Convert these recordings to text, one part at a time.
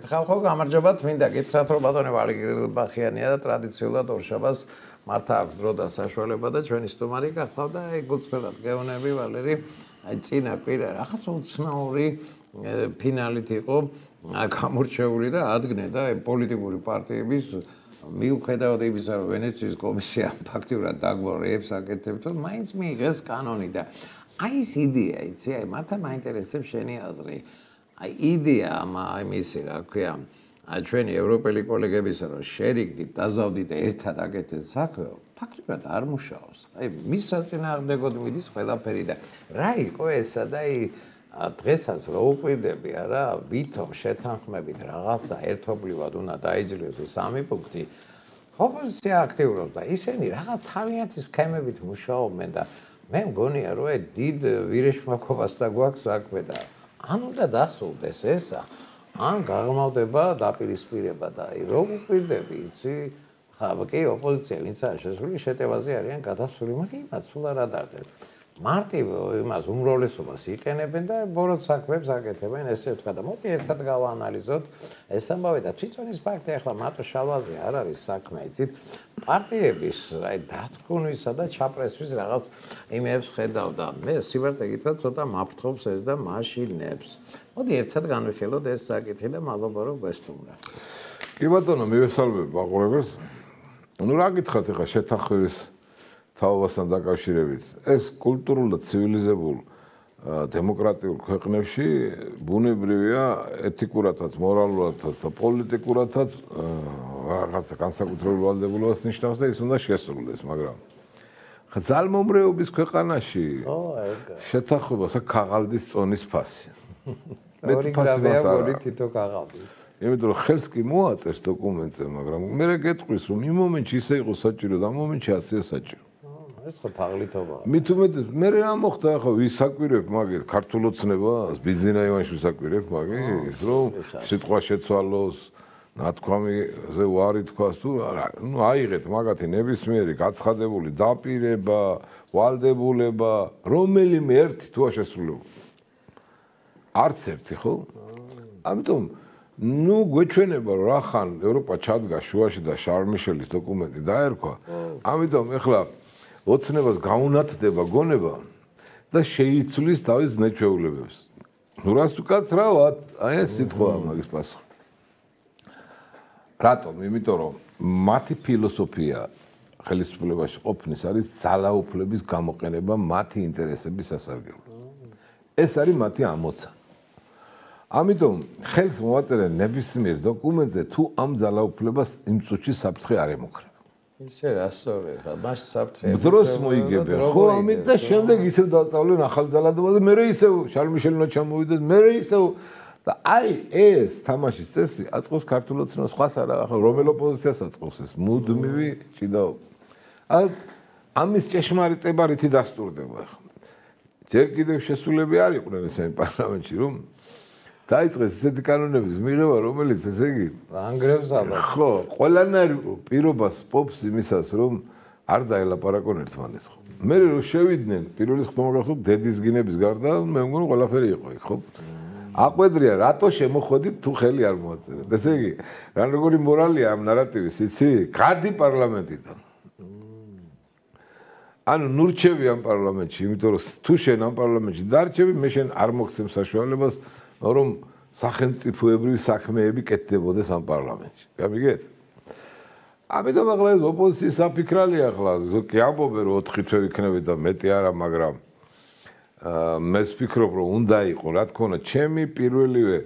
ხალხო გამარჯობათ, მინდა გითხრათ, რომ ბატონი ვალიკირილ ბახიანია და ტრადიციულად ორშაბას მართა აქვს დრო და საშუალება და ჩვენი სტუმარი გახლავდა აი გულწრფელად გეონები ვალერი აი წინა კვირა რაღაც უცნაური ფინალით იყო გამორჩეული და ადგნე და აი პოლიტიკური პარტიების მიუხედავად იმისა, რომ ვენეციის კომისია ფაქტიურად დაგლორიებს აკეთებს, რომ მაინც მიიღეს კანონი და აი ეს იდეა, იცი, აი მართა მაინტერესებს შენი აზრი. აი იდეა ამ აი მისი რა ქვია აი ჩვენი ევროპელი კოლეგებისა რომ შერიგდით დაზავდით და ერთად აკეთეთ საქმე ფაქტობრივად არ მუშაობს. აი მის საწინააღმდეგოდ მიდის ყველაფერი და რა იყო ესა და აი დღესაც რო უყვირდები არა ვითომ შეთანხმებით რაღაცა ერთობლივად უნდა დაიძლიოს სამი პუნქტი. ოპოზიცია აქტიურობს და ისინი რაღაც თავიანთი სქემებით მუშაობენ და მე მგონია რომ აი დიდ ვირეშმაკობასთან გვაქვს საქმე და ან უნდა დასულდეს ესა, ან გაღმავდება დაპირისპირება და აი რო უყირდები, იცი? ხა, კი, ოპოზიცია ვინც არის შესული შეტევაზე არიან გადასული, მაგრამ იმათ სულ არ ადარდებს. მარტივ იმას უმრავლესობას იყენებენ და ბოროტ საქმებს აკეთებენ ესე ვთქვა და მოდი ერთად გავაანალიზოთ ეს ამბავი და თვითონ ის ფაქტი ახლა მარტო შალვაზე არ არის საქმე იცით? პარტიების აი დათქმისა და ჩაპრესვის რაღაც იმებს ხედავ და მე სივარტე გითხრა ცოტა მაფრთხობს ეს და მაშინებს. მოდი ერთად განვიხილოთ ეს საკითხი და მადლობა რომ გესტუმრა კი ბატონო მივესალმებ მაყურებელს. ну რა გითხრათ ახლა შეთანხმების თაობასთან დაკავშირებით ეს კულტურულ და ცივილიზებულ დემოკრატიულ ქვეყნებში ბუნებრივია ეთიკურადაც, მორალურადაც და პოლიტიკურადაც რაღაცა განსაკუთრებულ ვალდებულებას ნიშნავს და ის უნდა შესრულდეს, მაგრამ ხალხმომრეობის ქვეყანაში ო ეგა შეთანხმება საქაღალდის წონის ფასი. მე ფასი მას არ თითო ქაღალდი. იმიტომ რომ ხელს კი მოაწერს დოკუმენტზე, მაგრამ მე რა გეტყვის რომ იმ მომენტში ისე იყო საჭირო და ამ მომენტში ასეა საჭირო. ეს ხო თაღლითობა. მით უმეტეს მე რა მოხდა ახლა ვისაკვირებ მაგით ქართულ ოცნებას ბიზნესა ივანში ვისაკვირებ მაგის რომ სიტყვა შეცვალოს ნათქვამიზე ვარი თქვას თუ ნუ აიღეთ მაგათი ნებისმიერი გაცხადებული დაპირება ვალდებულება რომელიმე ერთი თუ შესრულებული არც ერთი ხო? ამიტომ ნუ გვეჩვენება რა ხან ევროპა ჩადგა შუაში და შარმიშელის დოკუმენტი დაერქვა. ამიტომ ეხლა ოცნებას გაუნათდება გონება და შეიცვლის თავის ნეჩვეულებებს. ნუ რას უკაცრავად? აი ეს სიტყვა მაგის პასუხი. რატომ? იმიტომ რომ მათი ფილოსოფია ხელისუფლებაში ყოფნის არის ძალაუფლების გამოყენება მათი ინტერესების სასარგებლოდ. ეს არის მათი ამოცა. ამიტომ ხელს მოაწერენ ნებისმიერ დოკუმენტზე თუ ამ ძალაუფლებას იმ წუთში საფრთხე არ ემუქრა. ისე რა სწორია ხა მას საფრთხე დროს მოიგებენ ხო ამით და შემდეგ ისევ დაწავლენ ახალძალადობა და მე ისევ შარმიშელნო ჩამოვიდეს მე ისევ და აი ეს თამაშის წესი აწყობს ქართულოცნო სხვას არა ხო რომელ ოპოზიციას აწყობს ეს? მუდმივი ჭიდაო აი ამის ჭეშმარიტება რითი დასტურდება ხო. ჯერ კიდევ შესულები არ იყვნენ ესენი პარლამენტში რომ დაიწყეს ესეთი კანონების მიღება, რომელიც ესე იგი ანგრევს აბა. ხო, ყველანაირ პირობას პოპს იმისას, რომ არ დაელაპარაკონ ერთმანეთს მე რო შევიდნენ პირველი ხტომა გახსოვ დედის გინების გარდა, მე მგონი ყველაფერი იყო იქ ხო. აყვედრია, რატო შემოხოდით თუ ხელი არ მოაწერეთ. ესე იგი, რა როგორი მორალია ამ ნარატივის, იცი? გადი პარლამენტიდან. ანუ ნურჩევი ამ პარლამენტში, იმიტომ რომ თუ შენ ამ პარლამენტში დარჩები, მე შენ არ მოგცემ საშუალებას რომ სახელმწიფოებრივი საქმეები კეთდებოდეს ამ პარლამენტში. გამიგეთ? ამიტომ ახლა ეს ოპოზიციის საფიქრალია ახლა, ზოგი ამბობენ რომ 4 თვე იქნებით და მეტი არა, მაგრამ აა მე ვფიქრობ რომ უნდა იყო, რა თქმა უნდა, ჩემი პირველივე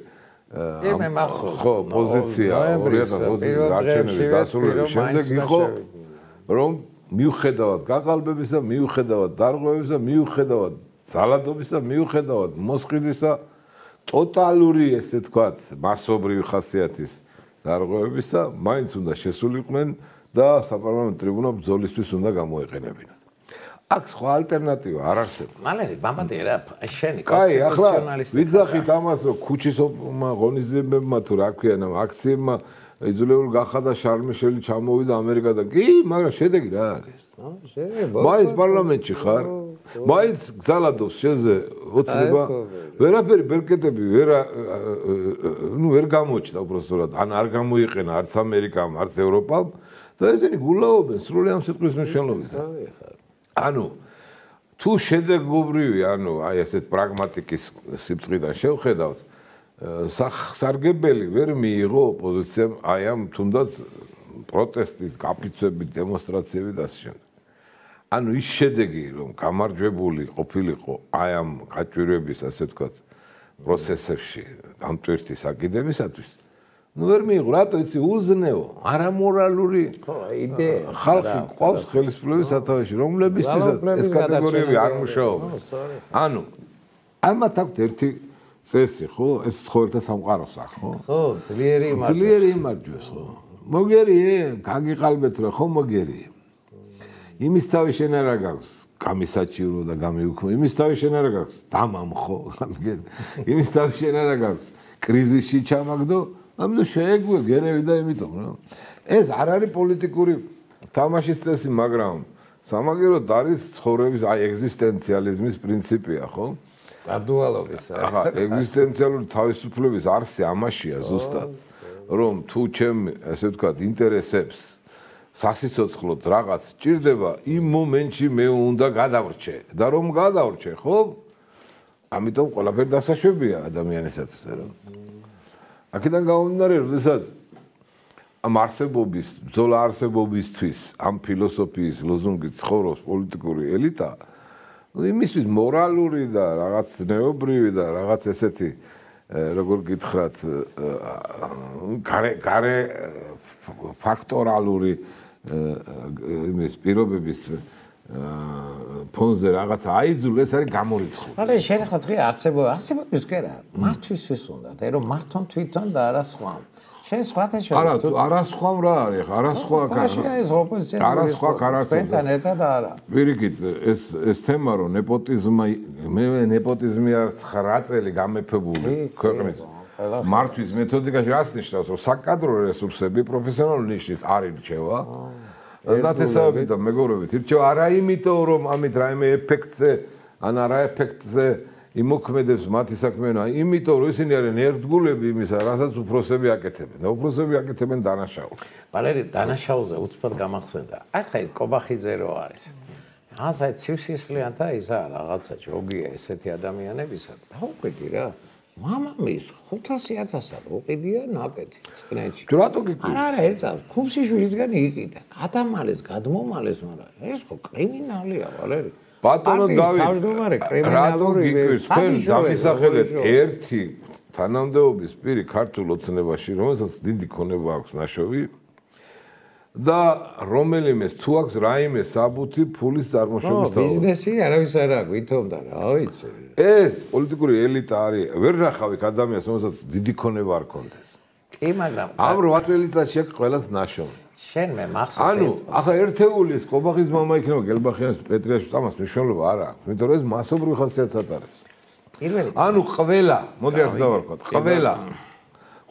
აა ხო, პოზიცია 2020 არჩევნები დასრულების შემდეგ იყო რომ მიუხედავად გაყალბებისა, მიუხედავად დარღვევებისა, მიუხედავად ზალადობისა, მიუხედავად მოსყიდვისა ტოტალური ესე თქვათ მასობრივი ხასიათის დარღვევებისა მაინც უნდა შესულიყვნენ და საპარლამენტო ტრიბუნა ბრძოლისთვის უნდა გამოეყენებინათ. აქ სხვა ალტერნატივა არ არსებობს. მალერი ბამბატი რა შენი კონსტიტუციონალისტი. ვიძახით ამას რომ ქუჩის ღონისძიებებმა თუ რა ქვია ამ აქციებმა იძულებული გახადა შარმიშელი ჩამოვიდა ამერიკადან. კი, მაგრამ შედეგი რა არის? აა, შეიძლება. მაინც პარლამენტში ხარ. მაინც გზალადობს შენზე ოცნება. ვერაფერი ბერკეტები ვერ ნუ ვერ გამოჩნდა უბრალოდ ან არ გამოიყენა არც ამერიკამ, არც ევროპამ და ესენი გულაობენ სრული ამ სიტყვის მნიშვნელობით. ანუ თუ შედეგობრივი, ანუ აი ესეთ პრაგმატიკის სიბწყიდან შევხედავთ, სარგებელი ვერ მიიღო ოპოზიციამ აი ამ თუნდაც პროტესტის, კაპიცების, დემონსტრაციების და ასე შემდეგ. ანუ ის შედეგი, რომ გამარჯვებული ყოფილიყო აი ამ გაჭირვების, ასე ვთქვათ, პროცესებში, ამ ტვირთის აკიდებისათვის, ნუ ვერ მიიღო, რატო იცი უზნეო, არამორალური ხო, იდეა. ხალხი ყავს ხელისფლების სათავეში, რომლებისთვის ეს კატეგორიები არ მუშაობენ. ანუ ამათ აქვს ერთი წესი ხო? ეს ცხოვრთა სამყაროს აქ ხო? ხო ძლიერი იმარჯვეს. ძლიერი იმარჯვეს ხო? მოგერიე გაგიყალბეთ რა ხო მოგერიე იმის თავი შენ არა გაქვს? გამისაჭირო და გამიუქმო. იმის თავი შენ არა გაქვს? დამამ ხო? იმის თავი შენ არა გაქვს? კრიზისში ჩამაგდო ამიტომ შეეგვე გერევი და იმიტომ რა. ეს არ არის პოლიტიკური თამაშის წესი მაგრამ სამაგეროდ არის ცხოვრების აი ეგზისტენციალიზმის პრინციპია ხო გარდუალობის ახლა ეგზისტენციალური თავისუფლების არსი ამაშია ზუსტად რომ თუ ჩემ ესე ვთქვათ ინტერესებს სასიცოცხლოდ რაღაც ჭირდება იმ მომენტში მე უნდა გადავრჩე. და რომ გადავრჩე ხო? ამიტომ ყველაფერი დასაშვებია ადამიანისათვის რა. აქედან გამომდინარე როდესაც ამ არსებობის ბრძოლა არსებობისთვის ამ ფილოსოფიის ლოზუნგი ცხოვრობს პოლიტიკური ელიტა იმისთვის მორალური და რაღაც ნეობრივი და რაღაც ესეთი როგორ გითხრათ gare gare ფაქტორალური იმის პირობების ფონზე რაღაც აიძულ ეს არის გამორიცხული. არა შენ ხა დღე არსებობა არსებობის კერა მართვისთვის უნდა და რომ მართონ თვითონ და არა სხვა. შენ სხვათა შორის არა არა სხვა რა არის არა სხვა კაცი ეს ოპოზიცია არა სხვა კარაკტერი პენტან ერთად არა. ვირიქით ეს ეს თემა რომ ნეპოტიზმი მე ნეპოტიზმი არის 9 წელი გამეფებული ქვეყნის მართვის მეთოდიკაში რას ნიშნავს რომ საკადრო რესურსები პროფესიონალური ნიშნით არ ირჩევა? დათესავებით და მეგობრებით ირჩევა არა იმიტომ რომ ამით რაიმე ეფექტზე ან არა ეფექტზე იმოქმედებს მათი საქმენა, იმიტომ რომ ისინი არიან ერთგულები იმისა, რასაც უფროსები აკეთებენ. და უფროსები აკეთებენ დანაშაულს. ვალერი დანაშაულზე უცბად გამახსენდა. ახლა კობახიძე რო არის. ასე ცივსისხლიანთა ისა რაღაცა ჯოგია ესეთი ადამიანებისა. დაუყიდი რა. მამამის 500000-ად უყიდია ნაკეთი წკნეთში. რატო გიკვირს? არა, არა, ერთ წელს ქუმსიშვილისგან იყიდა. გადამალეს, გადმომალეს, მაგრამ ეს ხო კრიმინალია, ვალერი. ბატონო დავით რატო გიკვირს თქვენ დამისახელეთ ერთი თანამდებობის პირი ქართულ ოცნებაში რომელსაც დიდი ქონება აქვს ნაშოვი და რომელიმეს თუ აქვს რაიმე საბუთი ფულის წარმოშობის თავი. ბიზნესი არავის არ აქვს, ვითომდა რა ვიცი. ეს პოლიტიკური ელიტა არის, ვერ ნახავ იქ ადამიანს, რომელსაც დიდი ქონება არ კონდეს. კი, მაგრამ ამ 8 წელიწადში აქვს ყველას ნაშოვი. შენ მე მახსოვს ანუ ახლა ერთეულის კობახის მამა იქნება გელბახიანს პეტრიაშვილს ამას მნიშვნელობა არ აქვს იმიტომ რომ ეს მასობრივი ხასიათს ატარებს. პირველი ანუ ყველა მოდი ასე დავარქვათ ყველა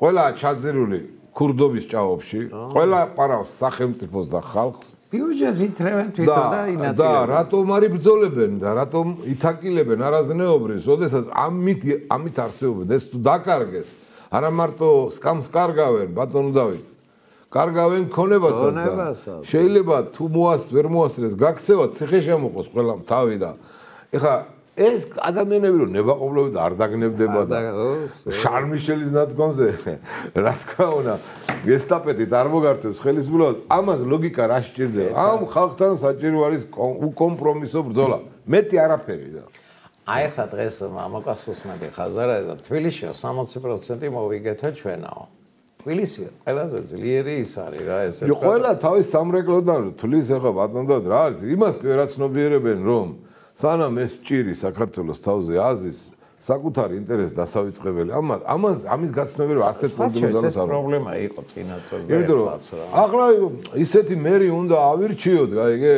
ყველა ჩაძირული ქურდობის ჭაობში ყველა პარავს სახელმწიფოს და ხალხს. ბიუჯეტს ითრევენ თვითონ და ინაწილებენ და რატომ არის ბრძოლებენ და რატომ ითაკილებენ არაზნეობრის როდესაც ამით ამით არსებობენ ეს თუ დაკარგეს არა მარტო სკამს კარგავენ ბატონო დავით. კარგავენ ქონებასაც და შეიძლება თუ მოას ვერ მოასწრეს გაქცევათ ციხე შემოყოს ყველა თავი და ეხა ეს ადამიანები რომ ნებაყოფლობით არ დაგნებდება და შარმიშელის ნათქვამზე რა თქმა უნდა გესტაპეტით არ მოგართვებს ხელისმულობას ამას ლოგიკა რა სჭირდება? ამ ხალხთან საჭირო არის კომპრომისო ბრძოლა. მეტი არაფერი და. აი ხა დღეს მამაკაცოს მე ხაზარა და თბილისში 60% მოვიგეთო ჩვენაო თბილისი ყველაზე ძლიერი ის არის რა ესე. იო ყველა თავის სამრეკლოდან თulis ახლა ბატონდად რა არის? იმას კი ვერაც ნობიერებენ რომ სანამ ეს ჭირი საქართველოს თავზე აზის საკუთარი ინტერესი დასავიწყებელი. ამას ამას ამის გაცნობები რომ არც ერთ პრობლემას არ პრობლემა იყო წინა წელს და ეხლაც რა. ახლა ისეთი მერი უნდა ავირჩიოთ, გაიგე?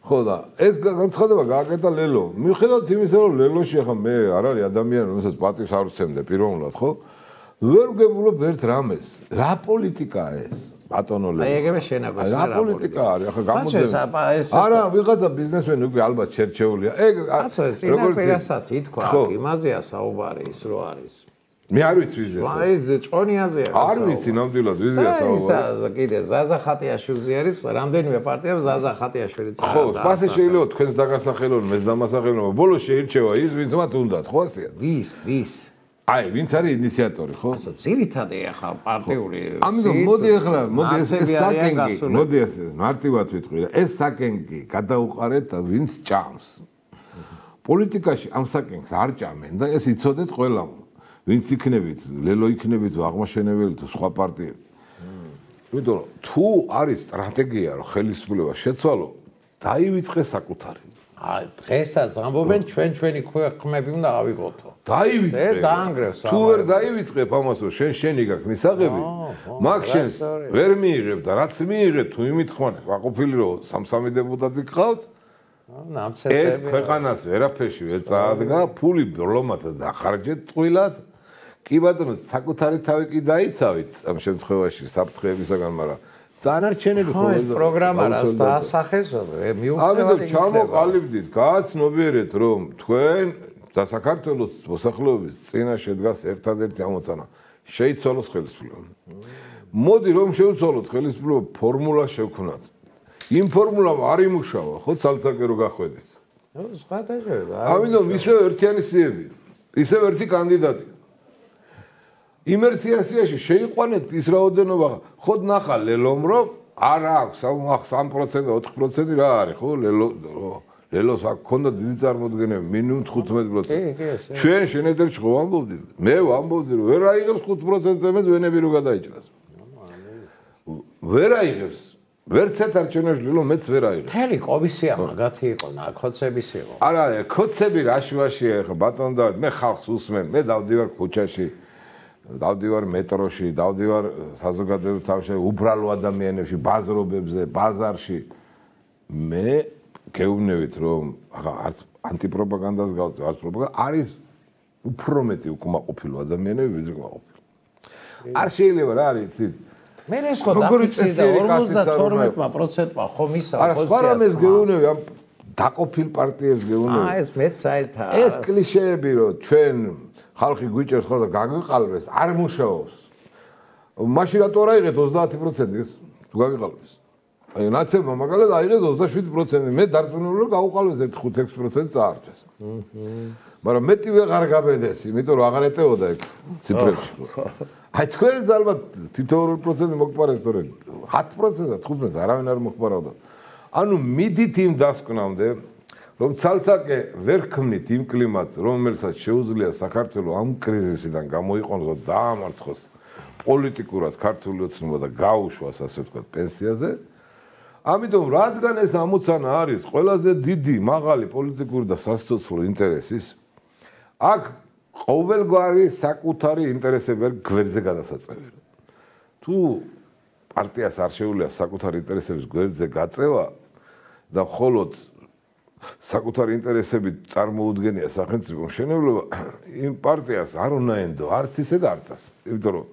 ხო და ეს განცხადება გააკეთა ლელო. მიხედავთ იმისა რომ ლელოში ახლა მე არ არის ადამიანი, რომელსაც პატივს არ ვცემდე პირველად, ხო? ვერ ვგებულობ ერთ რამეს. რა პოლიტიკაა ეს? ბატონოლები. აი ეგევე შენაგვაც რა პოლიტიკა არის? ახლა გამოძე გამოძე. არა, ვიღაცა ბიზნესმენი უკვე ალბათ ჩერჩეულია. ეგ წინა პირასაც ითქვა, იმაზეა საუბარი ის რო არის. მე არ ვიცი ვიზეს. აი ეს ჭონიაზეა. არ ვიცი ნამდვილად ვიზეა საუბარი. ისა კიდე ზაზა ხატიაშვილი არის, რამდენიმე პარტია ზაზა ხატიაშვილი წაა. ხო, პასე შეიძლება თქვენს დაგასახელონ, მე დამასახელონ, ბოლოს შეირჩევა ის, ვინც მათ უნდათ, ხო ასე? ვის, ვის? აი, ვინც არის ინიციატორი, ხო? ასე, ძირითადად ახლა პარტიული. ამიტომ მოდი ახლა, მოდი ეს საკენკი, მოდი ეს მარტივად ვიტყვი რა, ეს საკენკი გადაუყარეთ ვინც ჭამს. პოლიტიკაში ამ საკენკს არ ჭამენ და ეს იცოდეთ ყველამ. ვინც იქნებით, ლელო იქნებით, აღმაშენებელი თუ სხვა პარტიები. იმიტომ რომ თუ არის სტრატეგია რომ ხელისუფლება შეცვალო, დაივიწყე საკუთარი. დღესაც ამბობენ ჩვენ ჩვენი ხმები უნდა ავიღოთო. დაივიწყე. ეს დაანგრევს. თუ ვერ დაივიწყებ ამას, რომ შენ შენი გაქვს მისაღები, მაგ შენს ვერ მიიღებ და რაც მიიღე, თუ იმით ხმართ, ყაყოფილი რომ სამსამი დეპუტატი გყავთ, ნამცეცები. ეს ქვეყანას ვერაფერში ვერ წაადგა, ფული ბლომად დახარჯეთ ტყვილად. კი ბატონო, საკუთარი თავი კი დაიცავით ამ შემთხვევაში საფრთხეებისაგან, მაგრამ დანარჩენები ხო ეს პროგრამა რას დაასახეს, მიუღწევად იქნება. ამიტომ ჩამოყალიბდით, გააცნობიერეთ, რომ თქვენ და საქართველოს მოსახლეობის წინაშე დგას ერთადერთი ამოცანა შეიცვალოს ხელისუფლება. მოდი რომ შევცვალოთ ხელისუფლება ფორმულა შევქნათ. იმ ფორმულამ არ იმუშავა, ხო ცალცაკე რო გახვედით. ნუ სხვა დაჟე. ამიტომ ისევ ერთიანი სიები, ისევ ერთი კანდიდატი. იმ ერთიანსიაში შეიყვანეთ ის რაოდენობა, ხო ნახა ლელომ რომ არ აქვს 3% 4% რა არის, ხო ლელო ლელოს აქ ქონდა დიდი წარმოდგენები მინიმუმ 15%. ჩვენ შენედერში ხო ამბობდი? მე ვამბობდი რომ ვერ აიღებს 5%-ზე მე ვენები რო გადაიჭრას. ვერ აიღებს. ვერცეთ არჩევნებში ლელო მეც ვერ აიღებს. თელი კომისია მაგათი იყო, ნაკოცების იყო. არა, კოცები რაშვაშია ხო ბატონ და მე ხალხს უსმენ, მე დავდივარ ქუჩაში. დავდივარ მეტროში, დავდივარ საზოგადოებრივ თავში, უბრალო ადამიანებში, ბაზრობებზე, ბაზარში. მე გეუბნებით რომ არც ანტიპროპაგანდას გავწევ, არც პროპაგანდა არის უფრო მეტი უკმაყოფილო ადამიანები ვიდრე უკმაყოფილო. არ შეიძლება რა არის იცით? მე ეს ხო დაფიქსირდა 52%-მა ხომ ისა პოზიცია. არა, სპარამეს გეუბნები ამ დაყოფილ პარტიებს გეუბნები. აა ეს მეც საერთა. ეს კლიშეები რომ ჩვენ ხალხი გვიჭერს ხოლმე გაგიყალბეს, არ მუშაობს. მაშინ რატო არ აიღეთ 30%-ს? თუ გაგიყალბეს. აი ნაცებმა მაგალითად აიღეს 27%, მე დარწმუნებული რომ გაუყალბეს 5-6% წაართვეს. მაგრამ მეტი ვეღარ გაბედეს, იმიტომ რომ აღარ ეტეოდა ეგ ციფრებში. აი თქვენ ალბათ თითოეული პროცენტი მოგპარეს თორე 10%-ად 5%-ად არავინ არ მოგპარავდა. ანუ მიდით იმ დასკვნამდე რომ ცალცაკე ვერ ქმნით იმ კლიმატს, რომელსაც შეუძლია საქართველოს ამ კრიზისიდან გამოიყენოს და დაამარცხოს პოლიტიკურად ქართული ოცნება და გაუშვას ასე ვთქვათ პენსიაზე. ამიტომ რადგან ეს ამოცანა არის ყველაზე დიდი, მაღალი პოლიტიკური და სასოციალო ინტერესის, აქ ყოველგვარი საკუთარი ინტერესები გვერდზე გადასაწევი. თუ პარტიას არ შეუძლია საკუთარი ინტერესების გვერდზე გაწევა და მხოლოდ საკუთარი ინტერესები წარმოუდგენია სახელმწიფო მშენებლობა, იმ პარტიას არ უნდა ენდო არც ისე და არც ასე. იმიტომ რომ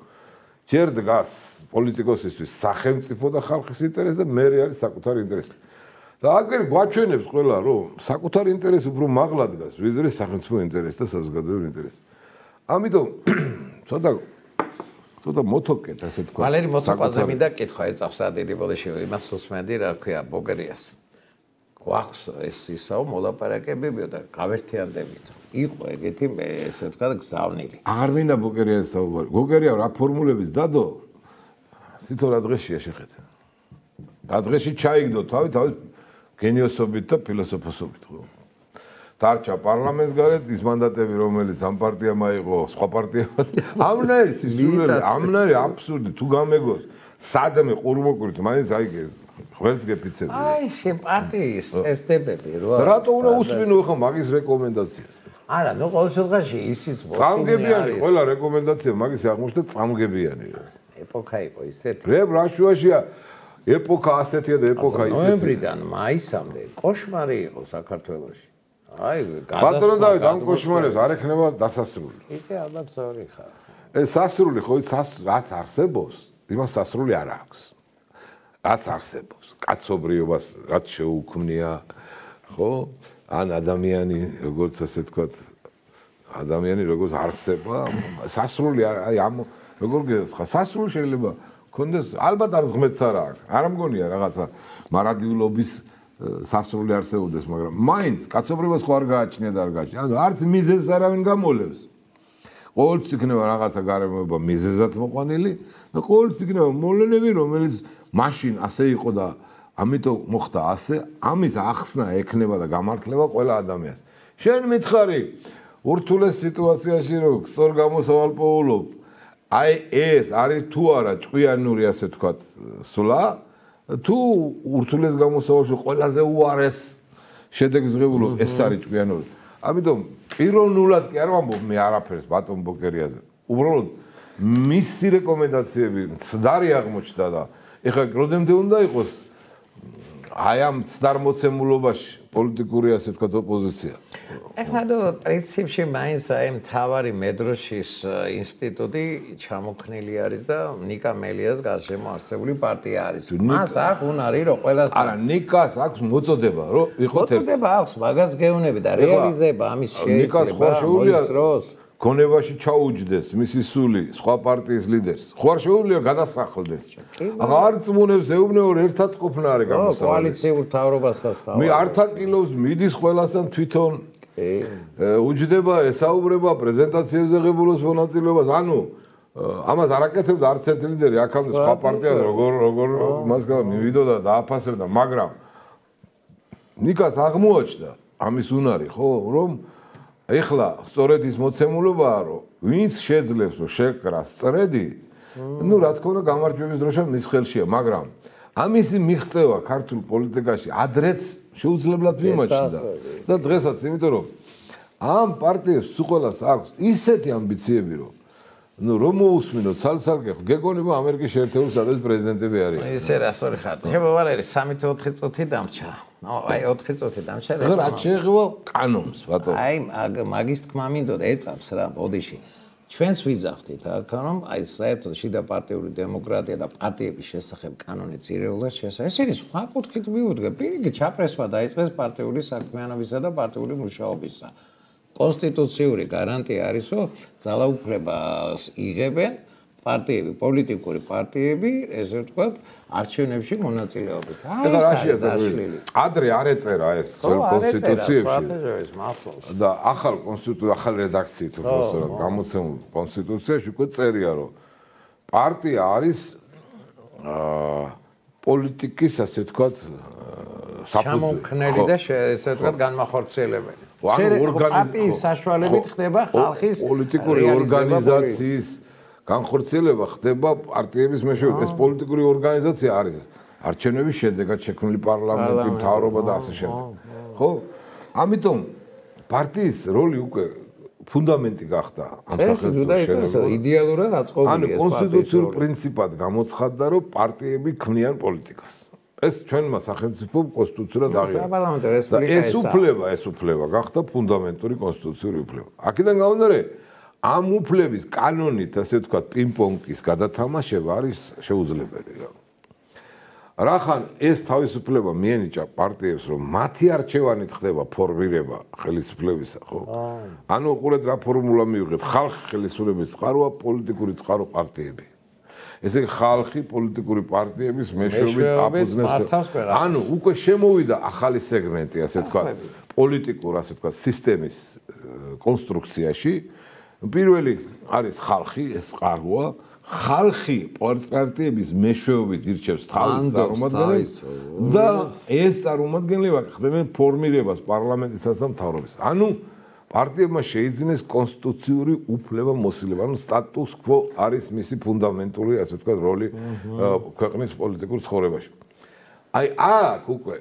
ჯერ დგას პოლიტიკოსისთვის სახელმწიფო და ხალხის ინტერესი და მე არის საკუთარი ინტერესი. და აგერ გვაჩვენებს ყველა რომ საკუთარი ინტერესი უფრო მაღლა დგას ვიდრე სახელმწიფო ინტერესი და საზოგადოებრივი ინტერესი. ამიტომ ცოტა ცოტა მოთოკეთ ასე თქვა. ვალერი მოთოკვაზე მინდა კითხვა ეწავს რა დიდი ბოდიში იმას უსმენდი რა ქვია ბოგერიას. გვაქვს ეს ისაო მოლაპარაკებები და გავერთიანდებით. იყო ეგეთი ესე თქვა გზავნილი. აღარ მინდა ბოგერიას საუბარი. ბოგერია რა ფორმულების დადო? თვითონ რა დღეშია შეხედე. რა დღეში ჩაიგდო თავი თავი გენიოსობით და ფილოსოფოსობით ხო? დარჩა პარლამენტს გარეთ ის მანდატები რომელიც ამ პარტიამ აიღო სხვა პარტიამ ამნაირი სისულელი ამნაირი აბსურდი თუ გამეგოს სადმე ყურმოყურით მაინც აიგე ღერც გეფიცები აი შენ პარტიის წესდებები რა რატო უნდა უსმინო ხო მაგის რეკომენდაციას? არა ნუ ყოველ შემთხვევაში ისიც წამგებიანი ყველა რეკომენდაცია მაგის აღმოჩნდა წამგებიანი ეპოქა იყო ისეთი. რე ბრაშუაშია ეპოქა ასეთია და ეპოქა ისეთი ნოემბრიდან მაისამდე კოშმარი იყო საქართველოში. აი ბატონო დავით ამ კოშმარებს არ ექნება დასასრული. ისე ალბათ ზორი ხარ. ეს სასრული ხო რაც არსებობს, იმას სასრული არ აქვს. რაც არსებობს, კაცობრიობას რაც შეუქმნია, ხო? ან ადამიანი, როგორც ასე ვთქვათ, ადამიანი როგორც არსება, სასრული აი ამ როგორ გესხა, სასრული შეიძლება კონდეს ალბათ არ ზღმეთს არ აქვს. არ მგონია რაღაცა მარადიულობის სასრული არსებობდეს, მაგრამ მაინც კაცობრიობას ხო არ გააჩნია და არ გააჩნია. ანუ არც მიზეზს არავინ გამოლევს. ყოველთვის იქნება რაღაცა გარემოება მიზეზად მოყვანილი და ყოველთვის იქნება მოვლენები, რომელიც მაშინ ასე იყო და ამიტომ მოხდა ასე, ამის ახსნა ექნება და გამართლება ყველა ადამიანს. შენ მითხარი ურთულეს სიტუაციაში რომ სწორ გამოსავალ პოულობ აი ეს არის თუ არა ჭკვიანური ასე თქვათ სულა თუ ურთულეს გამოსავალში ყველაზე უარეს შედეგს ღებულობ ეს არის ჭკვიანური. ამიტომ პიროვნულად კი არ ვამბობ მე არაფერს ბატონ ბოკერიაზე. უბრალოდ მისი რეკომენდაციები ცდარი აღმოჩნდა და ეხლა როდემდე უნდა იყოს აი ამ ცდარ მოცემულობაში პოლიტიკური ასე თქვა ოპოზიცია. ეხლა დო პრინციპში მაინც აი მთავარი მედროშის ინსტიტუტი ჩამოქნილი არის და ნიკა მელიას გარშემო არსებული პარტია არის. მას აქვს უნარი რომ ყველა არა ნიკას აქვს მოწოდება რომ ვიყოთ ერთ. მოწოდება აქვს მაგას გეუნები და რეალიზება ამის შეიძლება. ნიკას ხო შეუძლია გონებაში ჩაუჯდეს მისი სული სხვა პარტიის ლიდერს. ხო არ შეუძლია გადასახლდეს. აღა არ წმუნებს ეუბნეორ ერთად ყოფნა არის გამოსავალი. კოალიციურ თავრობასაც თავი. მე ართაკილოს მიდის ყველასთან თვითონ უჯდება ესაუბრება პრეზენტაციებზე ღებულოს მონაწილეობას. ანუ ამას არაკეთებდა არც ერთ ლიდერი აქამდე სხვა პარტია როგორ როგორ მას გამივიდოდა და დააფასებდა, მაგრამ ნიკას აღმოაჩნდა ამის უნარი, ხო, რომ ეხლა სწორედ ის მოცემულობაა რომ ვინც შეძლებს შეკრას წრედი ну რა თქმა უნდა გამარჯვების დროშა მის ხელშია მაგრამ ამისი მიღწევა ქართულ პოლიტიკაში ადრეც შეუძლებლად მიმოჩნდა და დღესაც იმიტომ რომ ამ პარტიებს სულ აქვს ისეთი ამბიციები რომ ну რომ მოусმინოთ სალსალკე ხო გეკონება ამერიკის შეერთებულ შტატების პრეზიდენტები არიან ისე რა სწორი ხარ შეიძლება არის 3-4 წუთი დამჭა აი 4 წუთი დამჭა რა რა შეეღო კანონს ბატონო აი მაგის თქმა მინდოდა ეწამს რა ოდიში ჩვენს ვიძახდით რა რომ აი საერთოდ შიდა პარტიული დემოკრატია და პარტიების შესახებ კანონი ძირეულად შესახებ ეს არის სხვა კუთხით მივუდგა პირიქით ჩაპრესვა დაიწყეს პარტიული საქმიანობისა და პარტიული მუშაობისა კონსტიტუციური გარანტია არის, რომ ძალაუფლებას იღებენ პარტიები, პოლიტიკური პარტიები, ესე ვთქვათ, არჩევნებში მონაწილეობით. აი ეს არის ადრე არ ეწერა ეს კონსტიტუციებში. და ახალ კონსტიტუცია, ახალ რედაქციით უბრალოდ გამოცემულ კონსტიტუციაში უკვე წერია, რომ პარტია არის აა პოლიტიკის, ასე ვთქვათ, საფუძველი. ჩამოქნელი და ესე ვთქვათ, განმახორციელებელი. ანუ ორგანიზაციის საშუალებით ხდება ხალხის პოლიტიკური ორგანიზაციის განხორციელება ხდება პარტიების მეშვეობით. ეს პოლიტიკური ორგანიზაცია არის არჩევნების შედეგად შექმნილი პარლამენტი მთავრობა და ასე შემდეგ. ხო? ამიტომ პარტიის როლი უკვე ფუნდამენტი გახდა ამ სახელმწიფოს იდეალურად აწყობილია ანუ კონსტიტუციურ პრინციპად გამოცხადდა რომ პარტიები ქმნიან პოლიტიკას ეს ჩვენმა სახელმწიფო კონსტიტუციურად აღიარა. საპარლამენტო რესპუბლიკა ეს უფლება, ეს უფლება გახდა ფუნდამენტური კონსტიტუციური უფლება. აქედან გამომდინარე, ამ უფლების კანონით, ასე ვთქვათ, პინგ-პონგის გადათამაშება არის შეუძლებელი. რახან ეს თავისუფლება მიენიჭა პარტიებს, რომ მათი არჩევანით ხდება ფორმირება ხელისუფლებისა, ხო? ანუ უყურეთ რა ფორმულა მივიღეთ, ხალხი ხელისუფლების წყაროა, პოლიტიკური წყარო პარტიები. ესე იგი ხალხი პოლიტიკური პარტიების მეშვეობით აფუძნებს ანუ უკვე შემოვიდა ახალი სეგმენტი ასე თქვა პოლიტიკურ ასე თქვა სისტემის კონსტრუქციაში. პირველი არის ხალხი ეს ყაროა ხალხი პარტიების მეშვეობით ირჩევს თავის წარმომადგენლებს და ეს წარმომადგენლები ხდებიან ფორმირებას პარლამენტისა და მთავრობის ანუ პარტიებმა შეიძინეს კონსტიტუციური უფლება მოსილება, ანუ სტატუს კვო არის მისი ფუნდამენტური, ასე ვთქვათ, როლი ქვეყნის პოლიტიკურ ცხოვრებაში. აი აქ უკვე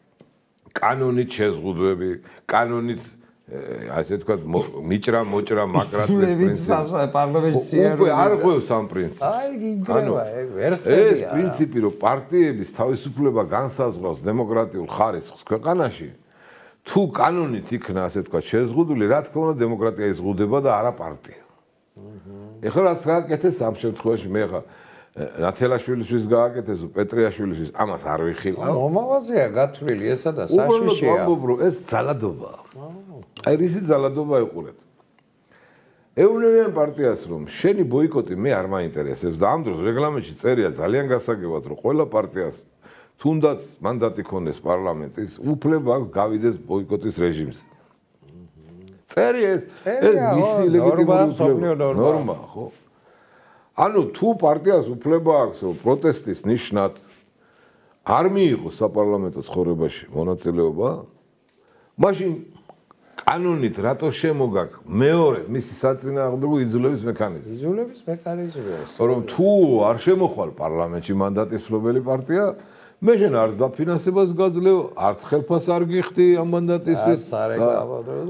კანონით შეზღუდვები, კანონით ასე ვთქვათ, მიჭრა, მოჭრა, მაგრა პრინციპი პარლამენტში უკვე არ ყვევს ამ პრინციპს. აი, გინდა, ვერ ხდება. ეს პრინციპი, რომ პარტიების თავისუფლება განსაზღვრავს დემოკრატიულ ხარისხს ქვეყანაში, თუ კანონით იქნა ასე თქვა შეზღუდული, რა თქმა უნდა დემოკრატია იზღუდება და არა პარტია. ეხლა რაც გააკეთეს ამ შემთხვევაში მე ხა ნათელაშვილისთვის გააკეთეს პეტრიაშვილისთვის ამას არ ვიხილავ. მომავალზეა გათვლილი ესა და უბრალოდ საშიშია ვამბობ რომ ეს ძალადობაა აი რისი ძალადობა იყურეთ? ეუნერიან პარტიას რომ შენი ბოიკოტი მე არ მაინტერესებს და ამ დროს რეგლამენტში წერია ძალიან გასაგებად რომ ყველა პარტიას თუნდაც მანდატი ქონდეს პარლამენტის უფლება გავიდეს ბოიკოტის რეჟიმზე წერია ეს ეს მისი ლეგიტიმური უფლება. ნორმა ხო? ანუ თუ პარტიას უფლება აქვს პროტესტის ნიშნად არ მიიღოს საპარლამენტო ცხოვრებაში მონაწილეობა მაშინ კანონით რატო შემოგაკ მეორე მისი საწინააღმდეგო იძულების მექანიზმი? იძულების მექანიზმია რომ თუ არ შემოხვალ პარლამენტში მანდატის მფლობელი პარტია მე შენ არ დაფინანსებას გაძლევ, არც ხელფას არ გიხდი ამ მანდატისთვის.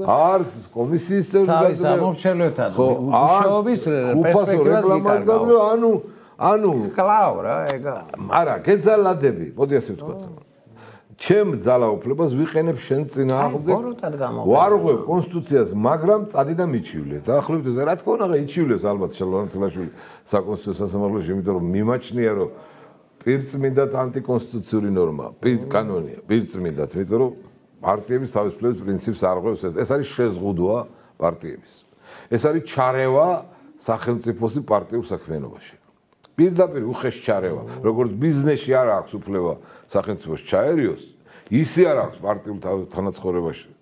არც კომისიის წევრ გაძლევ. სამომშელოთა უშუალობის პერსპექტივას გაძლევ, ანუ ანუ კლავ რა ეგა. არა, გეძალადები, მოდი ასე ვთქვა. ჩემ ძალაუფლებას ვიყენებ შენ წინააღმდეგ. ვარღვევ კონსტიტუციას, მაგრამ წადი და მიჩივლე. დაახლოებით ეს რა თქმა უნდა, იჩივლეს ალბათ შალვანთლაშვილი საკონსტიტუციო სასამართლოში, იმიტომ რომ მიმაჩნია რომ პირწმინდად ანტიკონსტიტუციური ნორმა, პირ კანონია, პირწმინდად, იმიტომ რომ პარტიების თავისუფლების პრინციპს არღვევს ეს. ეს არის შეზღუდვა პარტიების. ეს არის ჩარევა სახელმწიფოსი პარტიულ საქმიანობაში. პირდაპირ უხეშ ჩარევა, როგორც ბიზნესში არ აქვს უფლება სახელმწიფოს ჩაერიოს, ისე არ აქვს პარტიულ თანაცხოვრებაში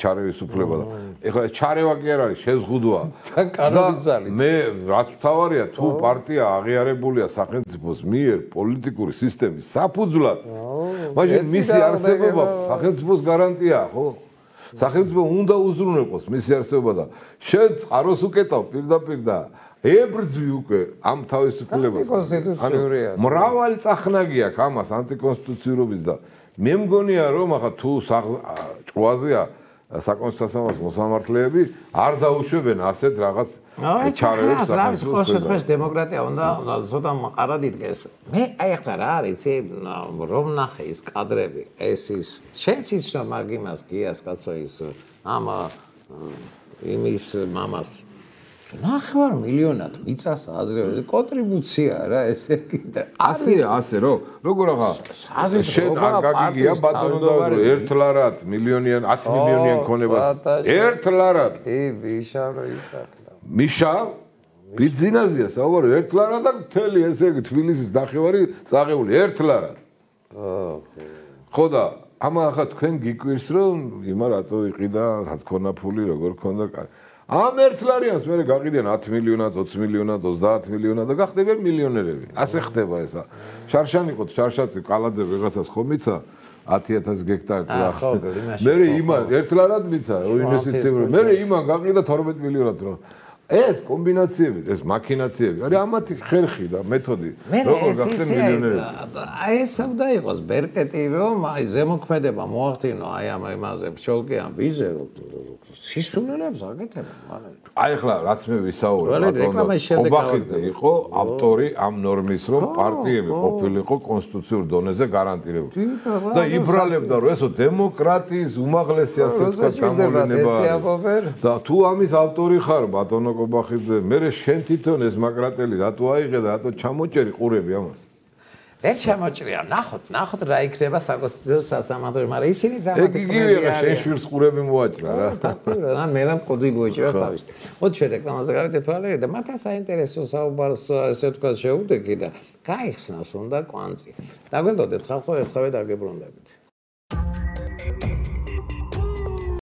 ჩარევის უფლება და ეხლა ჩარევა კი არ არის შეზღუდვა. და კანონიზალი მე რაც მთავარია? თუ პარტია აღიარებულია სახელმწიფოს მიერ პოლიტიკური სისტემის საფუძვლად. მაშინ მისი არსებობა სახელმწიფოს გარანტია ხო? სახელმწიფო უნდა უზრუნველყოს მისი არსებობა. და შენ წყაროს უკეტავ პირდაპირ და ებრძვი უკვე ამ თავისუფლებას ანუ მრავალი წახნაგი აქვს ამას ანტიკონსტიტუციურობის და. მე მგონია რომ ახლა თუ ჭვაზეა საკონსტიტუციო მოსამართლეები არ დაუშვებენ ასეთ რაღაც ჩარევებს რა ვიცი, ყოველთვის დემოკრატია უნდა ცოტა მყარად იდგეს. მე აი ახლა რა არის, რომ ნახე ის კადრები, ეს ის შენც ის რომ მაგიმას გიას კაცო ის ამ იმის მამას ნახევარ მილიონად მიწას აზრევა კონტრიბუცია რა ესე კიდე ასე ასე რო როგორ აღა შენ არ გაგიგია ბატონო და ერთ ლარად მილიონიან 10 მილიონიან ქონებას. ერთ ლარად კი მიშა რო ისახლა. მიშა ბიზნესია საუბარი ერთ ლარად და მთელი ესე იგი თბილისის ნახევარი წაღებული ერთ ლარად ხო და ამა ახლა თქვენ გიკვირს რომ იმა რატო იყიდა რაც ქონა ფული როგორ ქონდა კარი ამ ერთ ლარიანს მე გაყიდიან 10 მილიონად, 20 მილიონად, 30 მილიონად და გახდებიან მილიონერები. ასე ხდება ესა. შარშან იყო შარშაცი კალაძე ვიღაცას ხომიცა 10000 გექტარი რა. მე იმან ერთ ლარად მიცა ინვესტიციები. მე იმან გაყიდა 12 მილიონად რა. ეს კომბინაციები, ეს მაქინაციები, არის ამათი ხერხი და მეთოდი, როგორ გახდნენ მილიონერები. აი ეს უნდა იყოს ბერკეტი, რომ აი ზემოქმედება მოახდინო აი ამ იმაზე, შოლკი ამ ვიზე სისულელებს აკეთებენ, მაგრამ აი ახლა რაც მე ვისაუბრე, ობახიძე იყო ავტორი ამ ნორმის, რომ პარტიები ყოფილიყო კონსტიტუციურ დონეზე გარანტირებული. და იბრალებდა, რომ ესო დემოკრატიის უმაღლესი ასე ვთქვათ გამოვლინება. და თუ ამის ავტორი ხარ, ბატონო კობახიძე, მე შენ თვითონ ეს მაგრატელი რატო აიღე და რატო ჩამოჭერი ყურები ამას? ვერ ჩამოჭრია, ნახოთ, ნახოთ რა იქნება საკონსტიტუციო სასამართლოში, მაგრამ ისინი ზამთრად იგი გიგია შენ შვილს ყურები მოაჭრა რა. რა მე რა კოდი გოჭრა თავის. მოდი ჩვენ რეკლამაზე გავიდეთ თვალე და მათაც საინტერესო საუბარს ესე თქვა შეუდექი და გაიხსნას უნდა კვანძი. დაგველოდეთ ხალხო ერთხავე დაგებრუნდებით.